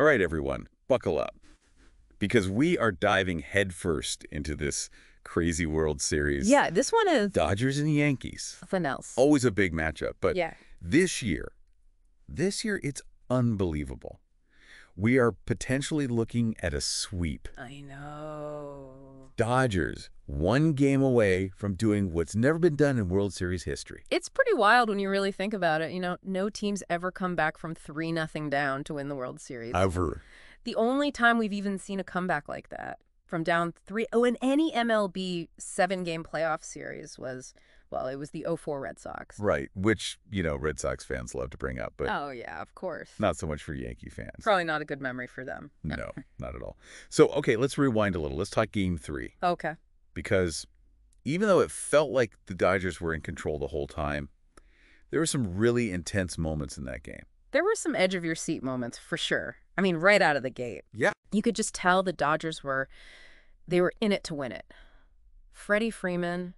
All right, everyone, buckle up. Because we are diving headfirst into this crazy World Series. Yeah, this one is Dodgers and Yankees. something else. Always a big matchup, but yeah. this year, this year, it's unbelievable. We are potentially looking at a sweep. I know. Dodgers, one game away from doing what's never been done in World Series history. It's pretty wild when you really think about it. You know, no team's ever come back from 3 nothing down to win the World Series. Ever. the only time we've even seen a comeback like that from down 3 Oh, in any MLB 7-game playoff series was well, it was the 04 Red Sox. Right, which, you know, Red Sox fans love to bring up, but Oh, yeah, of course. not so much for Yankee fans. Probably not a good memory for them. No, not at all. So, okay, let's rewind a little. Let's talk game three. Okay. Because even though it felt like the Dodgers were in control the whole time, there were some really intense moments in that game. There were some edge of your seat moments for sure. I mean, right out of the gate. Yeah. You could just tell the Dodgers were they were in it to win it. Freddie Freeman,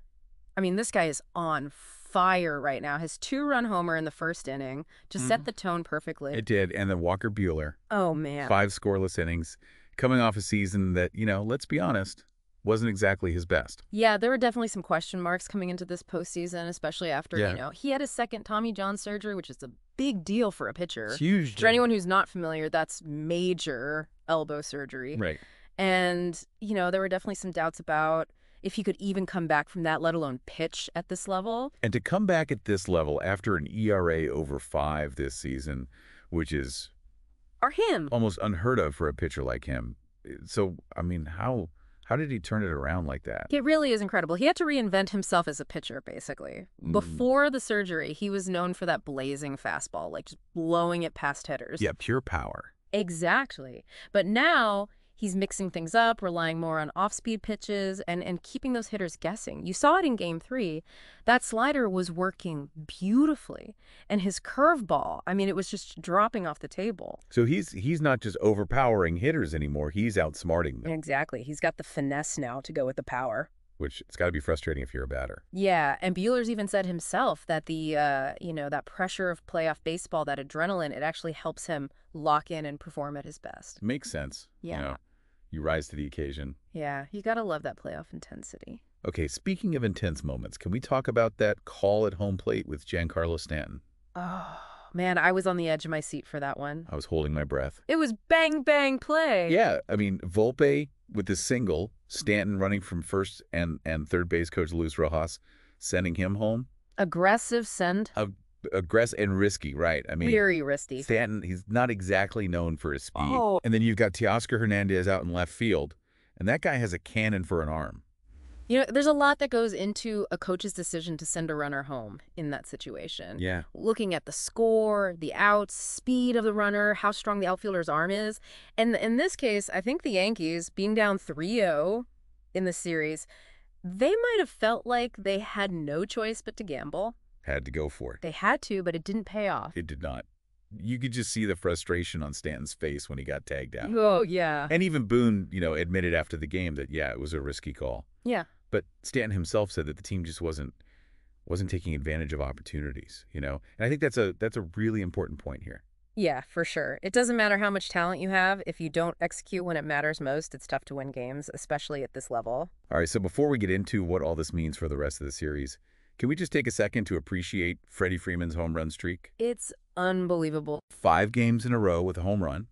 I mean, this guy is on fire right now. His two-run homer in the first inning just set Mhm. the tone perfectly. It did. And then Walker Buehler, oh man. five scoreless innings, coming off a season that, you know, let's be honest, wasn't exactly his best. Yeah, there were definitely some question marks coming into this postseason, especially after, Yeah. you know, he had his second Tommy John surgery, which is a big deal for a pitcher. It's huge. For anyone who's not familiar, that's major elbow surgery. Right. And, you know, there were definitely some doubts about if he could even come back from that, let alone pitch at this level. And to come back at this level after an ERA over five this season, which is Or him. almost unheard of for a pitcher like him. So, I mean, how how did he turn it around like that? It really is incredible. He had to reinvent himself as a pitcher, basically. Mm. Before the surgery, he was known for that blazing fastball, like just blowing it past hitters. Yeah, pure power. Exactly. But now he's mixing things up, relying more on off-speed pitches and, and keeping those hitters guessing. You saw it in game three. That slider was working beautifully. And his curveball, I mean, it was just dropping off the table. So he's he's not just overpowering hitters anymore. He's outsmarting them, Exactly. He's got the finesse now to go with the power. which it's got to be frustrating if you're a batter. Yeah, and Buehler's even said himself that the uh, you know, that pressure of playoff baseball, that adrenaline, it actually helps him lock in and perform at his best. Makes sense. Yeah. You, know, you rise to the occasion. Yeah, you got to love that playoff intensity. Okay, speaking of intense moments, can we talk about that call at home plate with Giancarlo Stanton? Oh, man, I was on the edge of my seat for that one. I was holding my breath. It was bang bang play. Yeah, I mean, Volpe with the single, Stanton running from first and, and third base coach Luis Rojas, sending him home. Aggressive send. Aggressive and risky, right? I mean, Very risky. Stanton, he's not exactly known for his speed. Oh. And then you've got Teoscar Hernandez out in left field, and that guy has a cannon for an arm. You know, there's a lot that goes into a coach's decision to send a runner home in that situation. Yeah. Looking at the score, the outs, speed of the runner, how strong the outfielder's arm is. And in this case, I think the Yankees, being down 3-0 in the series, they might have felt like they had no choice but to gamble. Had to go for it. They had to, but it didn't pay off. It did not. You could just see the frustration on Stanton's face when he got tagged out. Oh, yeah. And even Boone, you know, admitted after the game that yeah, it was a risky call. Yeah. But Stanton himself said that the team just wasn't wasn't taking advantage of opportunities, you know. And I think that's a that's a really important point here. Yeah, for sure. It doesn't matter how much talent you have. If you don't execute when it matters most, it's tough to win games, especially at this level. All right, so before we get into what all this means for the rest of the series, can we just take a second to appreciate Freddie Freeman's home run streak? It's unbelievable. Five games in a row with a home run.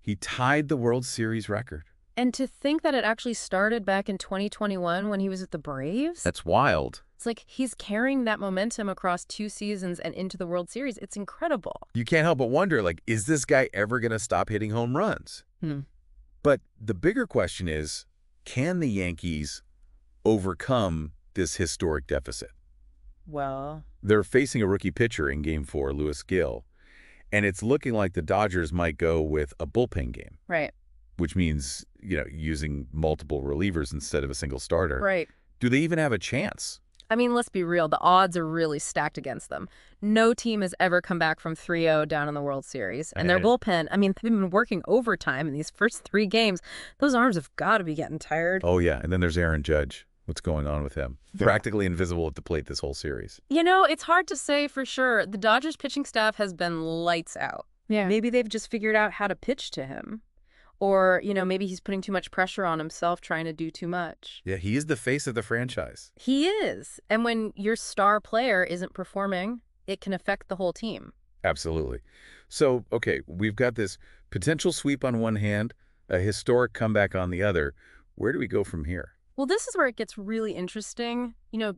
He tied the World Series record. And to think that it actually started back in 2021 when he was at the Braves? That's wild. It's like he's carrying that momentum across two seasons and into the World Series. It's incredible. You can't help but wonder, like, is this guy ever going to stop hitting home runs? Hmm. But the bigger question is, can the Yankees overcome this historic deficit? Well, They're facing a rookie pitcher in Game 4, Luis Gil, and it's looking like the Dodgers might go with a bullpen game, right, which means, you know, using multiple relievers instead of a single starter. right. Do they even have a chance? I mean, let's be real. The odds are really stacked against them. No team has ever come back from 3-0 down in the World Series. And their bullpen, I mean, they've been working overtime in these first three games. Those arms have got to be getting tired. Oh, yeah. And then there's Aaron Judge. What's going on with him? Practically invisible at the plate this whole series. You know, it's hard to say for sure. The Dodgers pitching staff has been lights out. Yeah. Maybe they've just figured out how to pitch to him. Or, you know, maybe he's putting too much pressure on himself trying to do too much. Yeah, he is the face of the franchise. He is. And when your star player isn't performing, it can affect the whole team. Absolutely. So, okay, we've got this potential sweep on one hand, a historic comeback on the other. Where do we go from here? Well, this is where it gets really interesting. You know,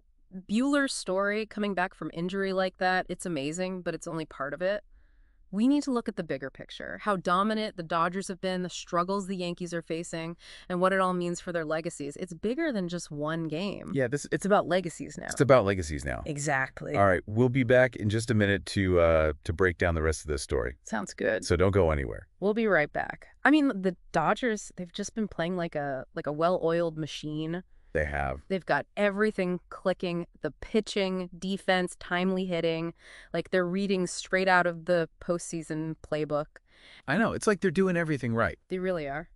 Buehler's story coming back from injury like that, it's amazing, but it's only part of it. We need to look at the bigger picture, how dominant the Dodgers have been, the struggles the Yankees are facing, and what it all means for their legacies. It's bigger than just one game. Yeah, this it's about legacies now. It's about legacies now. Exactly. All right, we'll be back in just a minute to uh, to break down the rest of this story. Sounds good. So don't go anywhere. We'll be right back. I mean, the Dodgers, they've just been playing like a like a well-oiled machine. They have. They've got everything clicking the pitching, defense, timely hitting. Like they're reading straight out of the postseason playbook. I know. It's like they're doing everything right. They really are.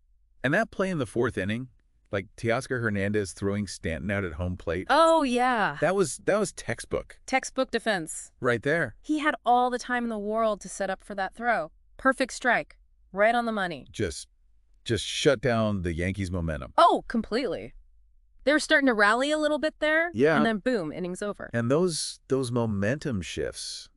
And that play in the fourth inning, like Teoscar Hernandez throwing Stanton out at home plate. Oh, yeah. That was that was textbook. Textbook defense. Right there. He had all the time in the world to set up for that throw. Perfect strike. Right on the money. Just just shut down the Yankees' momentum. Oh, completely. They were starting to rally a little bit there. Yeah. And then boom, innings over. And those those momentum shifts,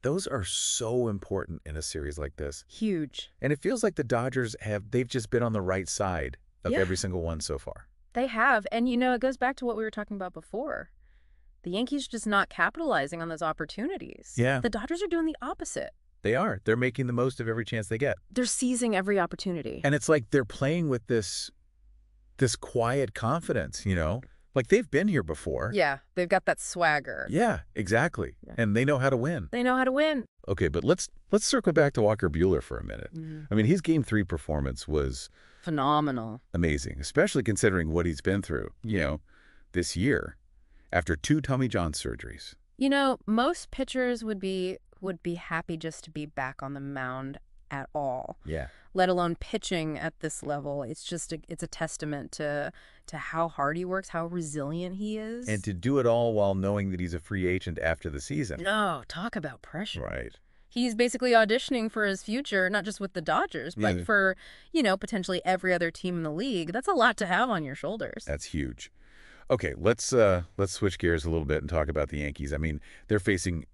those are so important in a series like this. Huge. And it feels like the Dodgers have they've just been on the right side of Yeah. every single one so far. They have. And you know, it goes back to what we were talking about before. The Yankees are just not capitalizing on those opportunities. Yeah. The Dodgers are doing the opposite. They are. They're making the most of every chance they get. They're seizing every opportunity. And it's like they're playing with this this quiet confidence, you know? Like they've been here before. yeah, they've got that swagger. Yeah, exactly. Yeah. And they know how to win. They know how to win. Okay, but let's let's circle back to Walker Buehler for a minute. Mm-hmm. I mean, his game 3 performance was Phenomenal. amazing, especially considering what he's been through, you know, this year after two Tommy John surgeries. You know, most pitchers would be would be happy just to be back on the mound at all, Yeah. Let alone pitching at this level. It's just a, it's a testament to to how hard he works, how resilient he is. And to do it all while knowing that he's a free agent after the season. no, talk about pressure. Right. He's basically auditioning for his future, not just with the Dodgers, but Yeah. for, you know, potentially every other team in the league. That's a lot to have on your shoulders. That's huge. Okay, let's uh let's switch gears a little bit and talk about the Yankees. I mean, they're facing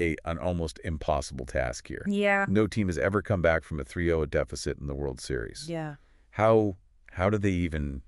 a an almost impossible task here. Yeah. No team has ever come back from a 3-0 deficit in the World Series. Yeah. How how do they even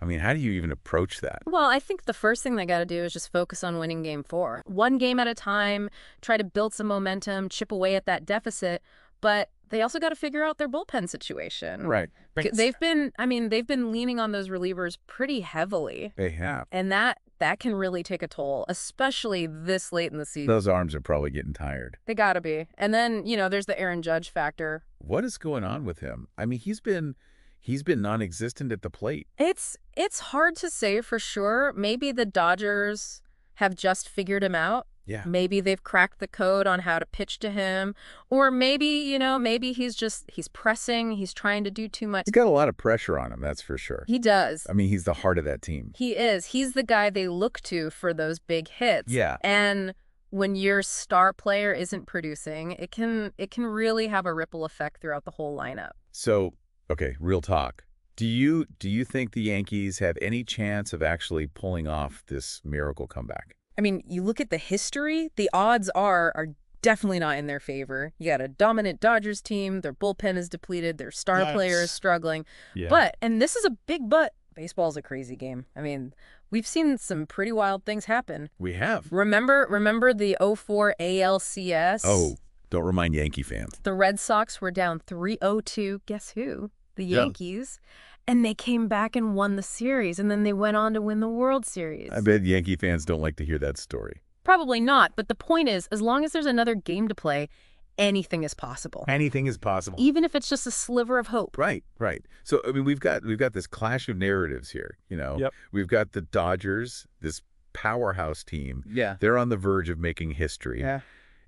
I mean, how do you even approach that? Well, I think the first thing they got to do is just focus on winning game four. One game at a time, try to build some momentum, chip away at that deficit. But they also got to figure out their bullpen situation. Right. They've been, I mean, they've been leaning on those relievers pretty heavily. they have. And that that can really take a toll, especially this late in the season. Those arms are probably getting tired. They got to be. And then, you know, there's the Aaron Judge factor. What is going on with him? I mean, he's been he's been non-existent at the plate. It's it's hard to say for sure. Maybe the Dodgers have just figured him out. Yeah. Maybe they've cracked the code on how to pitch to him. Or maybe, you know, maybe he's just he's pressing, he's trying to do too much. He's got a lot of pressure on him, that's for sure. He does. I mean, he's the heart of that team. He is. He's the guy they look to for those big hits. Yeah. And when your star player isn't producing, it can it can really have a ripple effect throughout the whole lineup. So, okay, real talk. Do you do you think the Yankees have any chance of actually pulling off this miracle comeback? I mean, you look at the history, the odds are are definitely not in their favor. You got a dominant Dodgers team, their bullpen is depleted, their star Yes. player is struggling. Yeah. But, and this is a big but, baseball's a crazy game. I mean, we've seen some pretty wild things happen. we have. Remember remember the 04 ALCS? Oh, don't remind Yankee fans. The Red Sox were down 3-0 Guess who? The Yeah. Yankees. And they came back and won the series, and then they went on to win the World Series. I bet Yankee fans don't like to hear that story. Probably not, but the point is, as long as there's another game to play, anything is possible. Anything is possible. Even if it's just a sliver of hope. Right, right. So I mean, we've got we've got this clash of narratives here. You know, Yep. we've got the Dodgers, this powerhouse team. Yeah. They're on the verge of making history. Yeah.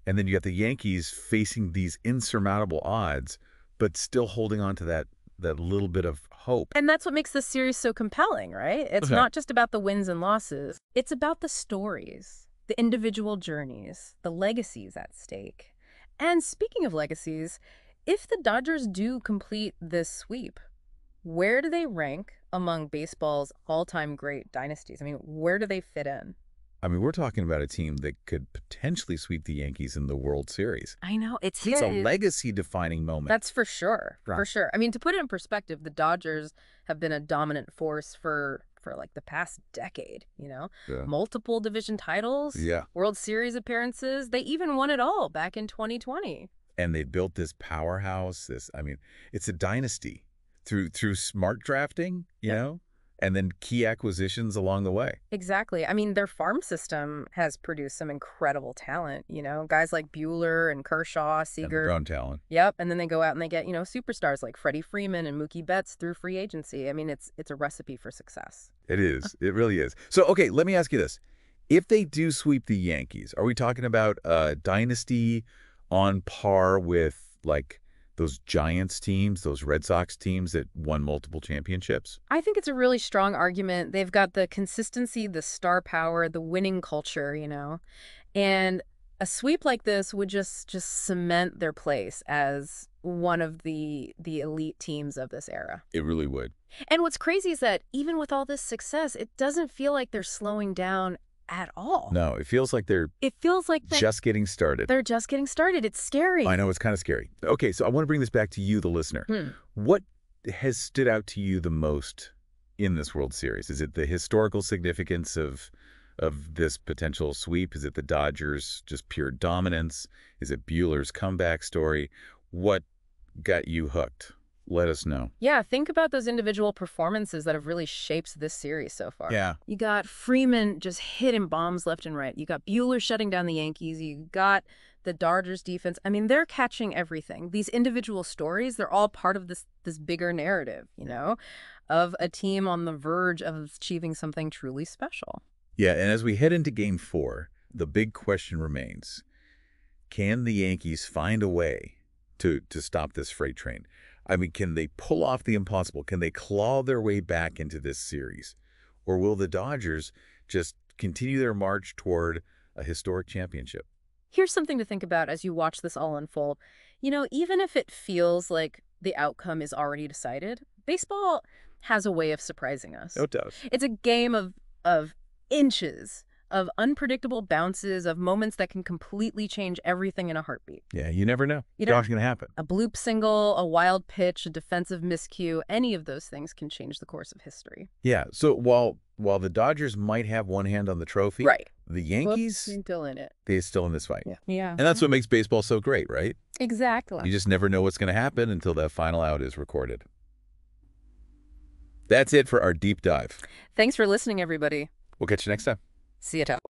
And then you got the Yankees facing these insurmountable odds, but still holding on to that that little bit of hope. And that's what makes this series so compelling, right? It's Okay. not just about the wins and losses. It's about the stories, the individual journeys, the legacies at stake. And speaking of legacies, if the Dodgers do complete this sweep, where do they rank among baseball's all-time great dynasties? I mean, where do they fit in? I mean, we're talking about a team that could potentially sweep the Yankees in the World Series. I know it's It's a legacy-defining moment. That's for sure. For sure. I mean, to put it in perspective, the Dodgers have been a dominant force for for like the past decade, you know? Yeah. Multiple division titles, yeah. World Series appearances. They even won it all back in 2020. And they built this powerhouse. This, I mean, it's a dynasty through through smart drafting, you Yep. know, and then key acquisitions along the way. Exactly. I mean, their farm system has produced some incredible talent, you know, guys like Buehler and Kershaw, And Seager. grown talent. Yep, and then they go out and they get, you know, superstars like Freddie Freeman and Mookie Betts through free agency. I mean, it's it's a recipe for success. It is. It really is. So, okay, let me ask you this. If they do sweep the Yankees, are we talking about a dynasty on par with like those Giants teams, those Red Sox teams that won multiple championships? I think it's a really strong argument. They've got the consistency, the star power, the winning culture, you know. And a sweep like this would just just cement their place as one of the the elite teams of this era. It really would. And what's crazy is that even with all this success, it doesn't feel like they're slowing down at all. No, it feels like they're It feels like they- just getting started. they're just getting started. It's scary. I know it's kind of scary. Okay, so I want to bring this back to you, the listener. Hmm. What has stood out to you the most in this World Series? Is it the historical significance of of this potential sweep? Is it the Dodgers' just pure dominance? Is it Buehler's comeback story? What got you hooked? Let us know. Yeah, think about those individual performances that have really shaped this series so far. Yeah. You got Freeman just hitting bombs left and right. You got Buehler shutting down the Yankees. You got the Dodgers defense. I mean, they're catching everything. These individual stories, they're all part of this this bigger narrative, you know, of a team on the verge of achieving something truly special. Yeah, and as we head into game four, the big question remains. Can the Yankees find a way to, to stop this freight train? I mean, can they pull off the impossible? Can they claw their way back into this series? Or will the Dodgers just continue their march toward a historic championship? Here's something to think about as you watch this all unfold. You know, even if it feels like the outcome is already decided, baseball has a way of surprising us. No doubt. It's a game of of inches of unpredictable bounces of moments that can completely change everything in a heartbeat. Yeah, you never know. You don't- What's going to happen? A bloop single, a wild pitch, a defensive miscue, any of those things can change the course of history. Yeah, so while while the Dodgers might have one hand on the trophy, Right. the Yankees, still in it. they're still in this fight. Yeah. Yeah. And that's what makes baseball so great, right? exactly. You just never know what's going to happen until that final out is recorded. That's it for our deep dive. Thanks for listening everybody. We'll catch you next time. See you.